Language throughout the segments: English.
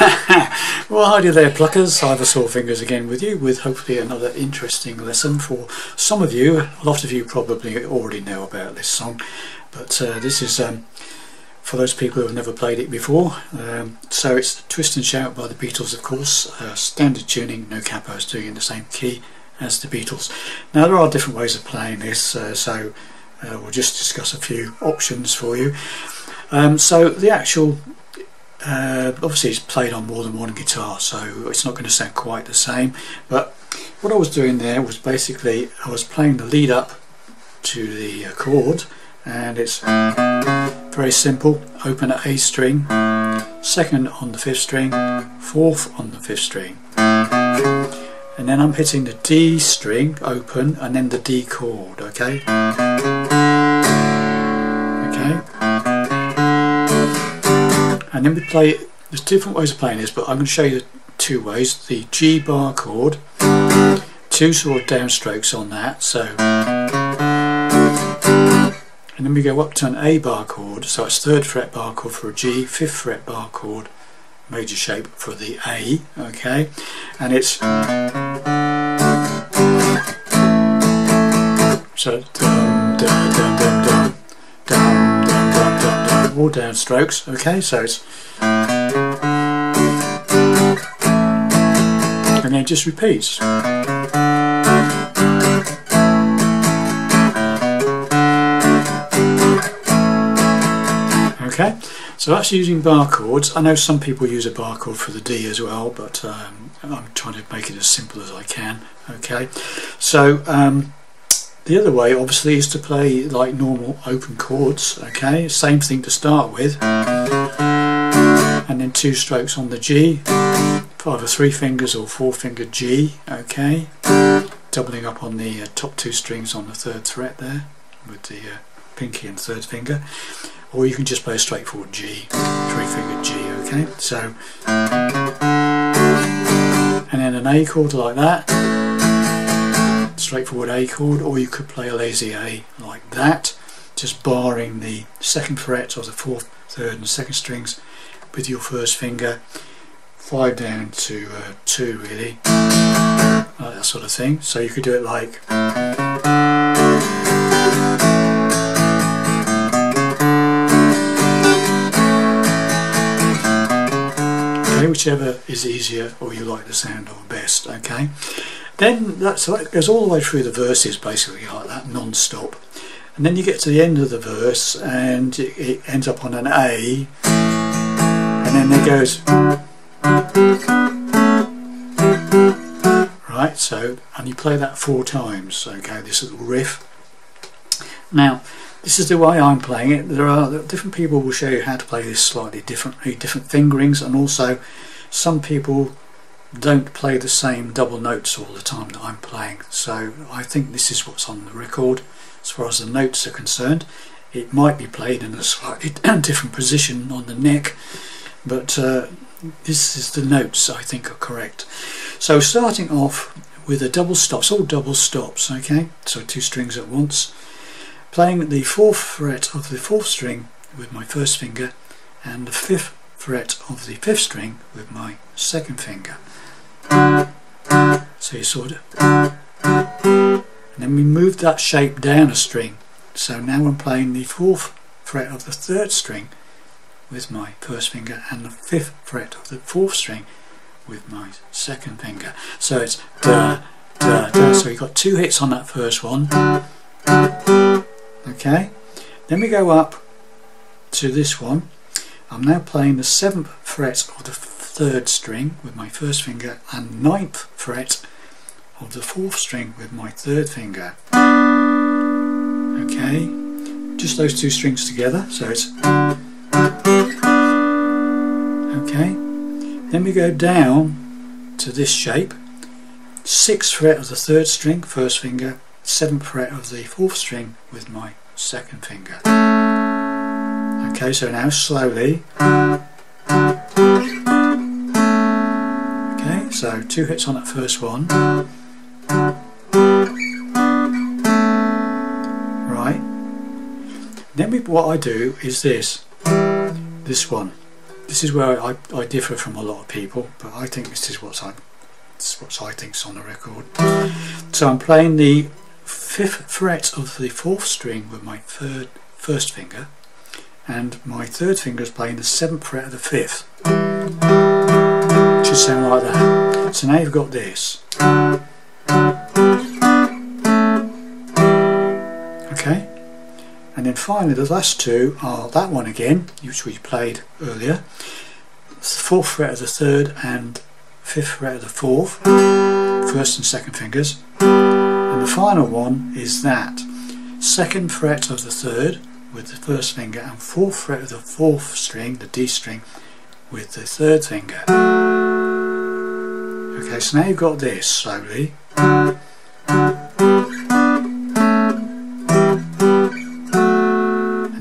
Tidy there pluckers, Sore Fingers again with you with hopefully another interesting lesson for some of you. A lot of you probably already know about this song but uh, this is um, for those people who have never played it before. Um, so it's Twist and Shout by the Beatles of course, uh, standard tuning, no capos doing in the same key as the Beatles. Now there are different ways of playing this uh, so uh, we'll just discuss a few options for you. Um, so the actual uh, obviously it's played on more than one guitar so it's not going to sound quite the same. But what I was doing there was basically I was playing the lead up to the chord and it's very simple. Open at A string second on the fifth string fourth on the fifth string. And then I'm hitting the D string open and then the D chord okay and then we play there's different ways of playing this but I'm going to show you two ways. The G bar chord. Two sort of downstrokes on that so. And then we go up to an A bar chord so it's third fret bar chord for a G fifth fret bar chord major shape for the A okay? And it's so dum, dum, dum, dum, all down strokes okay? So it's and then just repeats. Okay? So that's using bar chords. I know some people use a bar chord for the D as well but um, I'm trying to make it as simple as I can okay? So um, the other way obviously is to play like normal open chords, okay, same thing to start with. And then two strokes on the G, either three fingers or four finger G, okay. Doubling up on the uh, top two strings on the third fret there with the uh, pinky and third finger. Or you can just play a straightforward G, three finger G, okay. So, and then an A chord like that straightforward A chord or you could play a lazy A like that just barring the second fret or the fourth, third and second strings with your first finger. Five down to uh, two really. Like that sort of thing. So you could do it like okay whichever is easier or you like the sound of best okay then that, so it goes all the way through the verses basically like that non-stop. And then you get to the end of the verse and it, it ends up on an A and then it goes right so and you play that four times okay this little riff now this is the way I'm playing it there are different people will show you how to play this slightly differently different fingerings and also some people don't play the same double notes all the time that I'm playing. So I think this is what's on the record. As far as the notes are concerned it might be played in a slightly different position on the neck but uh, this is the notes I think are correct. So starting off with a double stops all double stops okay? So two strings at once. Playing the fourth fret of the fourth string with my first finger and the fifth fret of the fifth string with my second finger. So you sort of and then we move that shape down a string. So now I'm playing the fourth fret of the third string with my first finger and the fifth fret of the fourth string with my second finger. So it's da da da. So you've got two hits on that first one. Okay. Then we go up to this one I'm now playing the seventh fret of the third string with my first finger and ninth fret of the fourth string with my third finger. Okay, just those two strings together, so it's okay. Then we go down to this shape, sixth fret of the third string, first finger, seventh fret of the fourth string with my second finger. Okay, so now slowly. Okay, so two hits on that first one. Right. Then we, what I do is this. This one. this is where I, I differ from a lot of people, but I think this is what I, what I think's on the record. So I'm playing the fifth fret of the fourth string with my third first finger, and my third finger is playing the seventh fret of the fifth. Should sound like that. So now you've got this. Okay, and then finally the last two are that one again, which we played earlier, the fourth fret of the third and fifth fret of the fourth, first and second fingers, and the final one is that second fret of the third with the first finger and fourth fret of the fourth string, the D string, with the third finger. Okay, so now you've got this slowly. And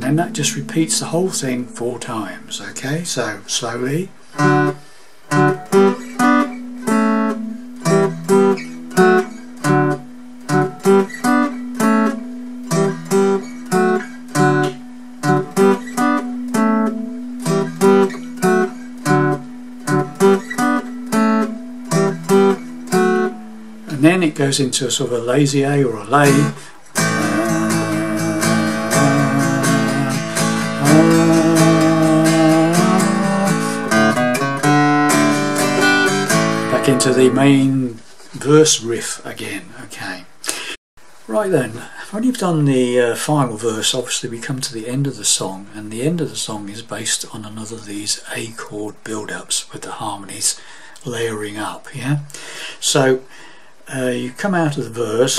then that just repeats the whole thing four times, okay? So slowly. Into a sort of a lazy A or a lay. Back into the main verse riff again, okay. Right then, when you've done the uh, final verse, obviously we come to the end of the song, and the end of the song is based on another of these A chord build-ups with the harmonies layering up, yeah? So uh, you come out of the verse.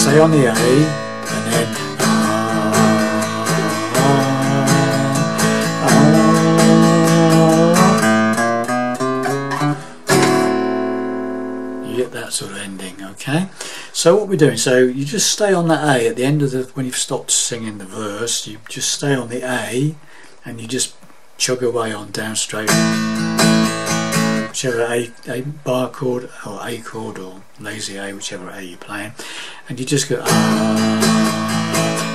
Stay on the A and then ah, ah, ah. you get that sort of ending okay? So what we're doing so you just stay on that A at the end of the when you've stopped singing the verse you just stay on the A and you just chug away on down straight. Whichever A, A bar chord or A chord or lazy A whichever A you're playing. And you just go ah,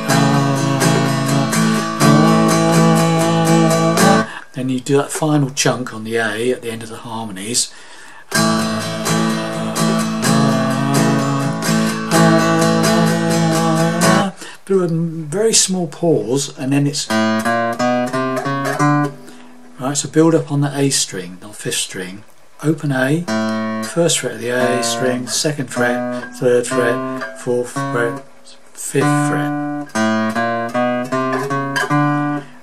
ah, ah, then you do that final chunk on the A at the end of the harmonies. Through a very small pause and then it's Right, so build up on the A string, the fifth string. Open A, first fret of the A string, second fret, third fret, fourth fret, fifth fret.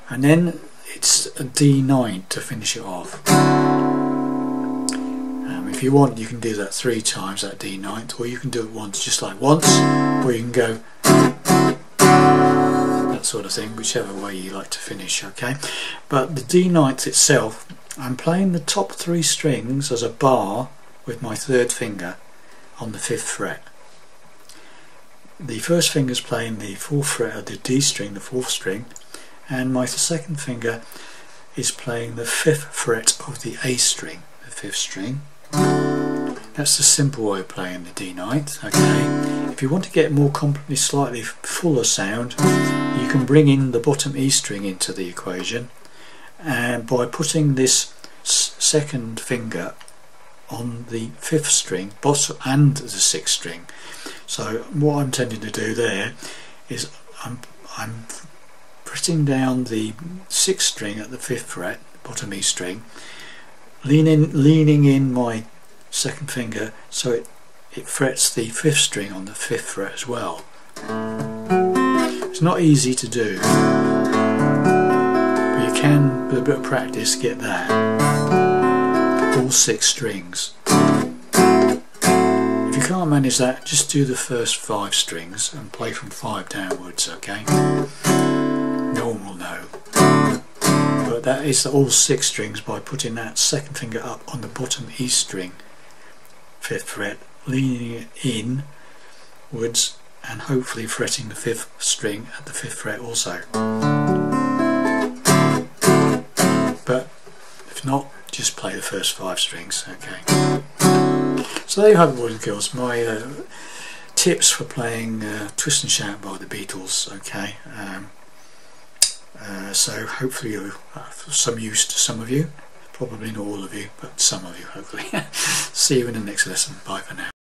And then it's a D9 to finish it off. Um, if you want, you can do that three times, that D9, or you can do it once, just like once, or you can go sort of thing, whichever way you like to finish, okay? But the D ninth itself, I'm playing the top three strings as a bar with my third finger on the fifth fret. The first finger is playing the fourth fret of the D string, the fourth string, and my second finger is playing the fifth fret of the A string, the fifth string. That's the simple way of playing the D ninth, okay? If you want to get more completely slightly fuller sound, you can bring in the bottom E string into the equation and by putting this second finger on the fifth string bottom and the sixth string. So what I'm tending to do there is I'm, I'm pressing down the sixth string at the fifth fret bottom E string leaning, leaning in my second finger so it, it frets the fifth string on the fifth fret as well it's not easy to do, but you can, with a bit of practice, get there. All six strings. If you can't manage that, just do the first five strings and play from five downwards, okay? No one will know. But that is all six strings by putting that second finger up on the bottom E string, fifth fret, leaning it inwards and hopefully fretting the fifth string at the fifth fret also. But if not, just play the first five strings, okay. So there you have it boys and girls, my uh, tips for playing uh, Twist and Shout by the Beatles. Okay, um, uh, so hopefully uh, some use to some of you. Probably not all of you, but some of you hopefully. See you in the next lesson. Bye for now.